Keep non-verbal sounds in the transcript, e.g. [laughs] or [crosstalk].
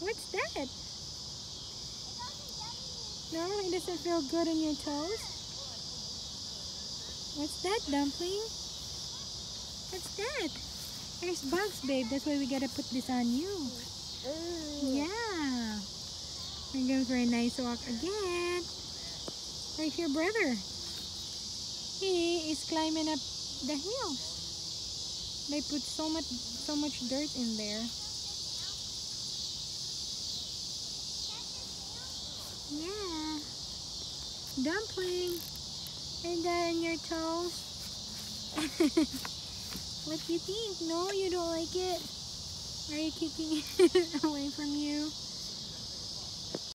What's that? No, it doesn't feel good in your toes. What's that, dumpling? What's that? There's bugs, babe. That's why we gotta put this on you. Yeah. We're going for a nice walk again. Where's your brother? He is climbing up the hill. They put so much so much dirt in there. Yeah. Dumpling. And then your toes. [laughs] what do you think? No, you don't like it? Are you kicking it [laughs] away from you?